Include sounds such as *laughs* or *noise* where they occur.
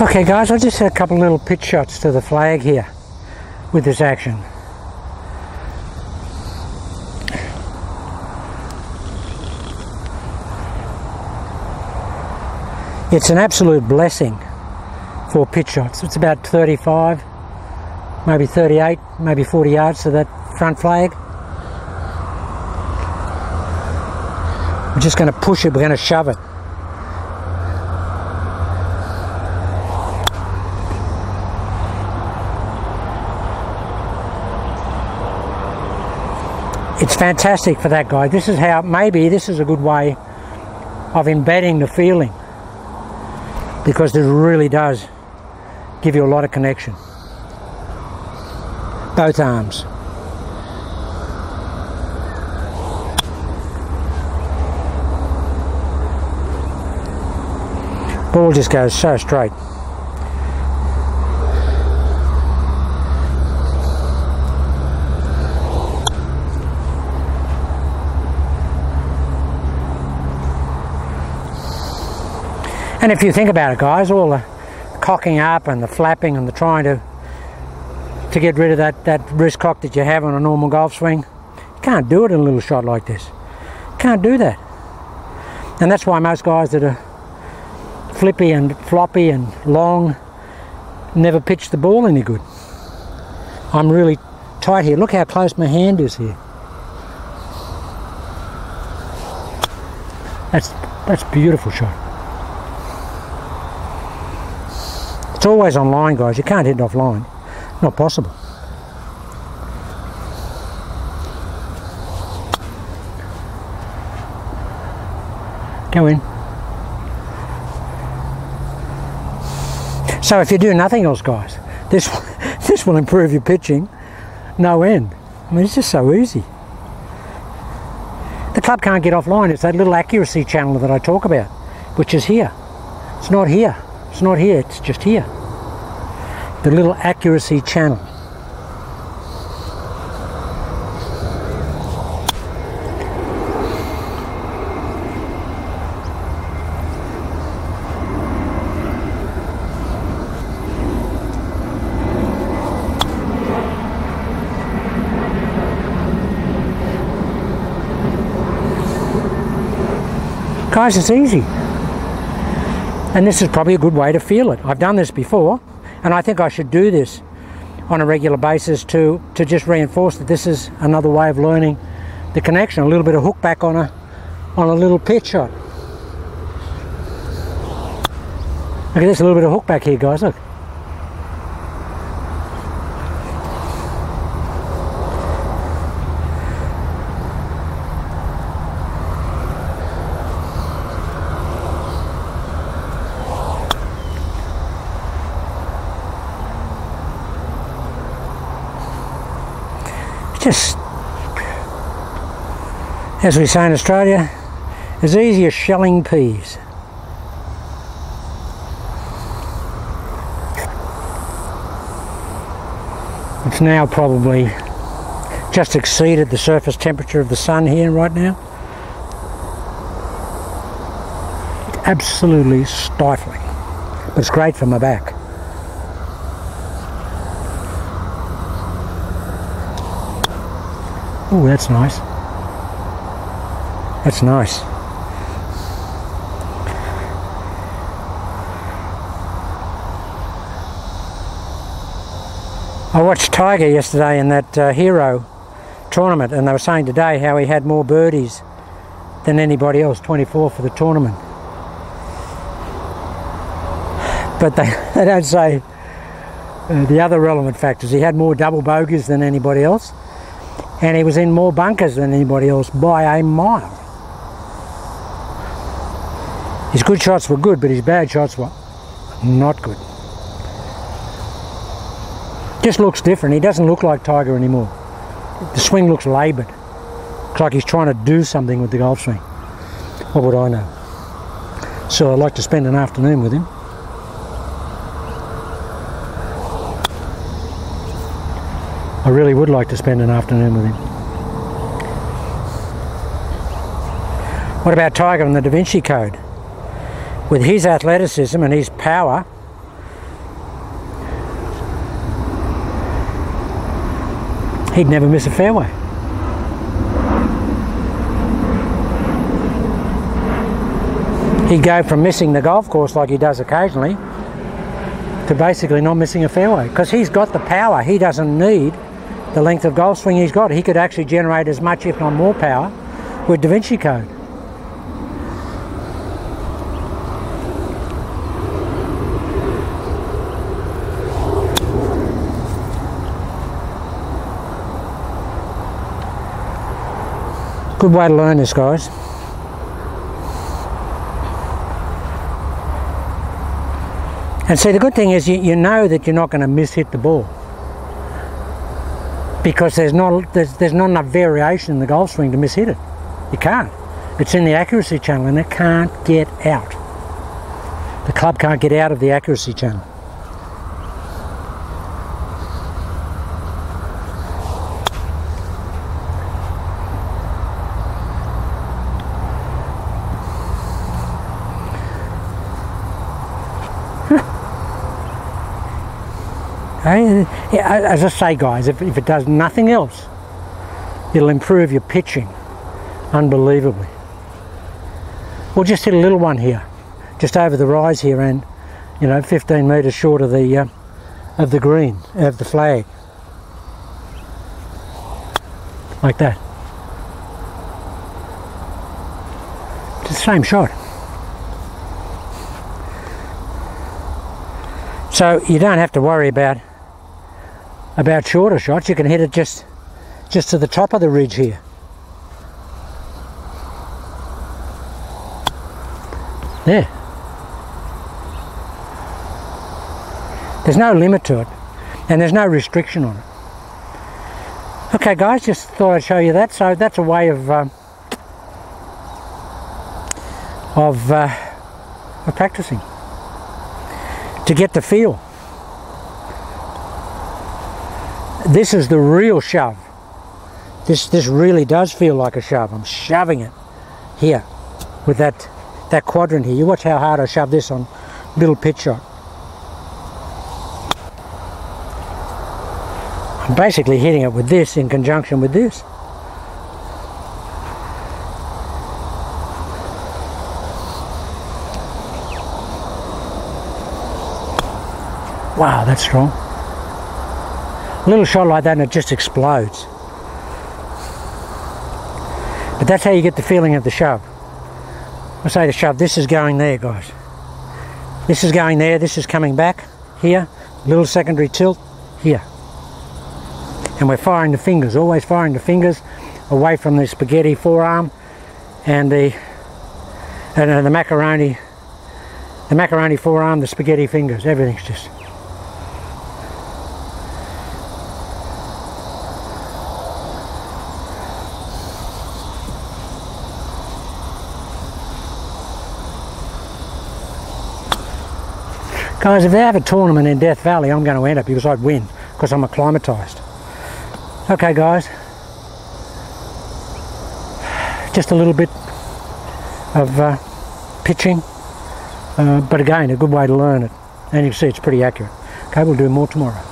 Okay guys, I just had a couple little pitch shots to the flag here with this action. It's an absolute blessing for pitch shots. It's about 35, maybe 38, maybe 40 yards to that front flag. We're just going to push it, we're going to shove it. It's fantastic for that guy. This is how, maybe this is a good way of embedding the feeling because this really does give you a lot of connection. Both arms. Ball just goes so straight. And if you think about it, guys, all the cocking up and the flapping and the trying to to get rid of that, that wrist cock that you have on a normal golf swing, you can't do it in a little shot like this. You can't do that. And that's why most guys that are flippy and floppy and long never pitch the ball any good. I'm really tight here. Look how close my hand is here. That's that's beautiful shot. It's always online, guys. You can't hit it offline. Not possible. Go in. So if you do nothing else, guys, this *laughs* this will improve your pitching no end. I mean, it's just so easy. The club can't get offline. It's that little accuracy channel that I talk about, which is here. It's not here. It's not here, it's just here. The little accuracy channel. Guys, it's easy. And this is probably a good way to feel it. I've done this before, and I think I should do this on a regular basis to, to just reinforce that this is another way of learning the connection. A little bit of hook back on a, on a little pitch shot. Look at this, a little bit of hook back here, guys, look. Just, as we say in Australia, as easy as shelling peas. It's now probably just exceeded the surface temperature of the sun here right now. It's absolutely stifling, but it's great for my back. Oh, that's nice. That's nice. I watched Tiger yesterday in that uh, Hero tournament and they were saying today how he had more birdies than anybody else, 24 for the tournament. But they, *laughs* they don't say uh, the other relevant factors. He had more double bogeys than anybody else and he was in more bunkers than anybody else by a mile. His good shots were good, but his bad shots were not good. Just looks different. He doesn't look like Tiger anymore. The swing looks laboured. Looks like he's trying to do something with the golf swing. What would I know? So I'd like to spend an afternoon with him. I really would like to spend an afternoon with him. What about Tiger and the Da Vinci Code? With his athleticism and his power, he'd never miss a fairway. He'd go from missing the golf course like he does occasionally to basically not missing a fairway because he's got the power. He doesn't need the length of golf swing he's got. He could actually generate as much, if not more, power with Da Vinci Code. Good way to learn this, guys. And see, the good thing is you, you know that you're not going to miss hit the ball because there's not there's, there's not enough variation in the golf swing to miss hit it. You can't. It's in the accuracy channel and it can't get out. The club can't get out of the accuracy channel. *laughs* As I say, guys, if, if it does nothing else, it'll improve your pitching unbelievably. We'll just hit a little one here, just over the rise here, and you know, 15 metres short of the uh, of the green of the flag, like that. It's the same shot. So you don't have to worry about about shorter shots. You can hit it just just to the top of the ridge here. There. There's no limit to it and there's no restriction on it. Okay guys, just thought I'd show you that. So that's a way of uh, of, uh, of practicing to get the feel. This is the real shove. This this really does feel like a shove. I'm shoving it here with that that quadrant here. You watch how hard I shove this on little pitch shot. I'm basically hitting it with this in conjunction with this. Wow, that's strong. A little shot like that and it just explodes. But that's how you get the feeling of the shove. I say the shove, this is going there guys. This is going there, this is coming back here, little secondary tilt here. And we're firing the fingers, always firing the fingers away from the spaghetti forearm and the and the macaroni the macaroni forearm, the spaghetti fingers, everything's just Guys, if they have a tournament in Death Valley, I'm going to end up because I'd win because I'm acclimatised. Okay, guys. Just a little bit of uh, pitching, uh, but again, a good way to learn it. And you see it's pretty accurate. Okay, we'll do more tomorrow.